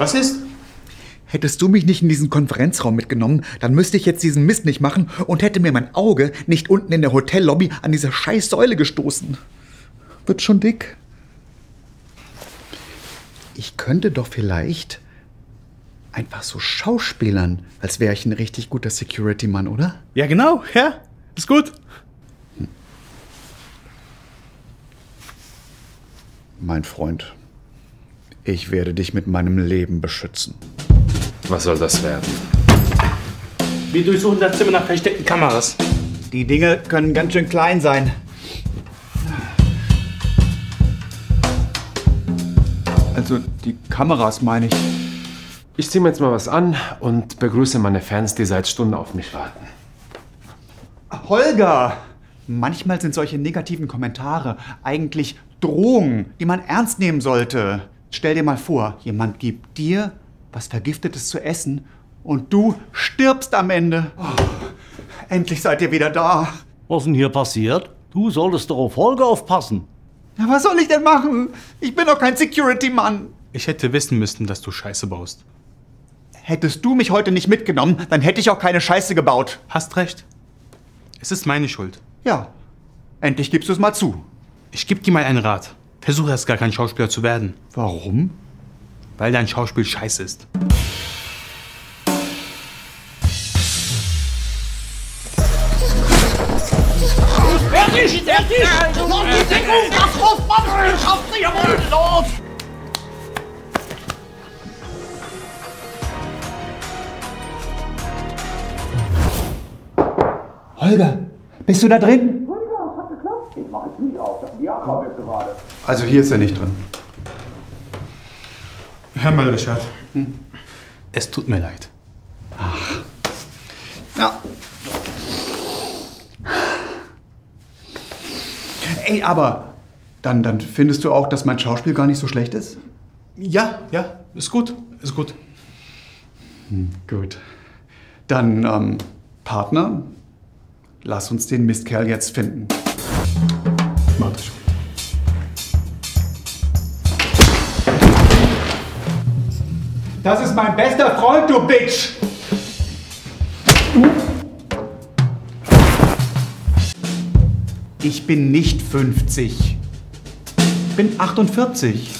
Was ist? Hättest du mich nicht in diesen Konferenzraum mitgenommen, dann müsste ich jetzt diesen Mist nicht machen und hätte mir mein Auge nicht unten in der Hotellobby an dieser scheiß Säule gestoßen. Wird schon dick. Ich könnte doch vielleicht einfach so schauspielern, als wäre ich ein richtig guter Security-Mann, oder? Ja, genau, ja. Ist gut. Mein Freund, ich werde dich mit meinem Leben beschützen. Was soll das werden? Wir durchsuchen das Zimmer nach versteckten Kameras. Die Dinge können ganz schön klein sein. Also die Kameras meine ich. Ich ziehe mir jetzt mal was an und begrüße meine Fans, die seit Stunden auf mich warten. Holger! Manchmal sind solche negativen Kommentare eigentlich Drohungen, die man ernst nehmen sollte. Stell dir mal vor, jemand gibt dir was Vergiftetes zu essen und du stirbst am Ende. Oh, endlich seid ihr wieder da. Was denn hier passiert? Du solltest doch auf Holger aufpassen. Ja, was soll ich denn machen? Ich bin doch kein Security-Mann. Ich hätte wissen müssen, dass du Scheiße baust. Hättest du mich heute nicht mitgenommen, dann hätte ich auch keine Scheiße gebaut. Hast recht. Es ist meine Schuld. Ja, endlich gibst du es mal zu. Ich gebe dir mal einen Rat. Versuche erst gar kein Schauspieler zu werden. Warum? Weil dein Schauspiel scheiße ist. Fertig! Fertig! Los, die Deckung! Das muss man! Schafft sie jawohl! Los! Holger, bist du da drin? Ich mach jetzt nicht auf. Das Diakon wird gerade. Also hier ist er nicht drin. Hör mal, Richard. Es tut mir leid. Ja. Ey, aber dann, dann findest du auch, dass mein Schauspiel gar nicht so schlecht ist? Ja, ja, ist gut, ist gut. Gut. Dann, ähm, Partner, lass uns den Mistkerl jetzt finden. Schon. Das ist mein bester Freund, du Bitch! Ich bin nicht 50. Ich bin 48.